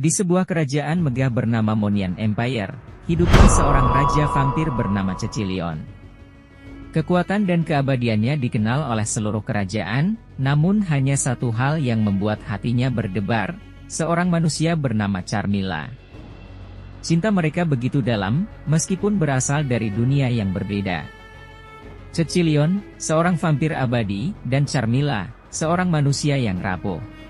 Di sebuah kerajaan megah bernama Monian Empire, hiduplah seorang raja vampir bernama Cecilion. Kekuatan dan keabadiannya dikenal oleh seluruh kerajaan, namun hanya satu hal yang membuat hatinya berdebar, seorang manusia bernama Charmila. Cinta mereka begitu dalam, meskipun berasal dari dunia yang berbeda. Cecilion, seorang vampir abadi, dan Charmila, seorang manusia yang rapuh.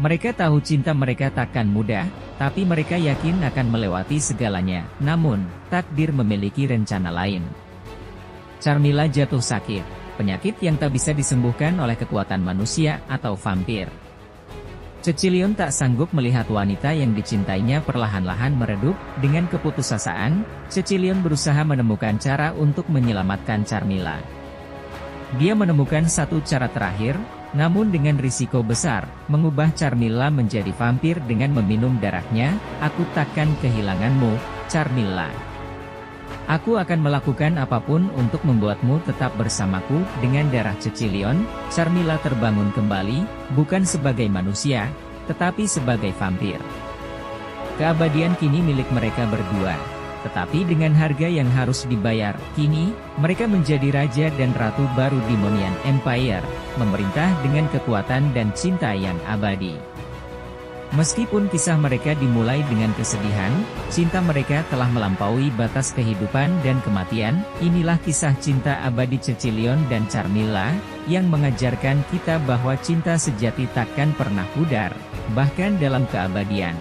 Mereka tahu cinta mereka takkan mudah, tapi mereka yakin akan melewati segalanya. Namun, takdir memiliki rencana lain. Charmila jatuh sakit, penyakit yang tak bisa disembuhkan oleh kekuatan manusia atau vampir. Cecilion tak sanggup melihat wanita yang dicintainya perlahan-lahan meredup, dengan keputusasaan, Cecilion berusaha menemukan cara untuk menyelamatkan Charmila. Dia menemukan satu cara terakhir, namun dengan risiko besar, mengubah Charmilla menjadi vampir dengan meminum darahnya, aku takkan kehilanganmu, Charmilla. Aku akan melakukan apa pun untuk membuatmu tetap bersamaku, dengan darah Cecilion, Charmilla terbangun kembali, bukan sebagai manusia, tetapi sebagai vampir. Keabadian kini milik mereka berdua. Tetapi dengan harga yang harus dibayar, kini, mereka menjadi raja dan ratu baru di Monian Empire, memerintah dengan kekuatan dan cinta yang abadi. Meskipun kisah mereka dimulai dengan kesedihan, cinta mereka telah melampaui batas kehidupan dan kematian, inilah kisah cinta abadi Cecilion dan Charmilla, yang mengajarkan kita bahwa cinta sejati takkan pernah pudar, bahkan dalam keabadian.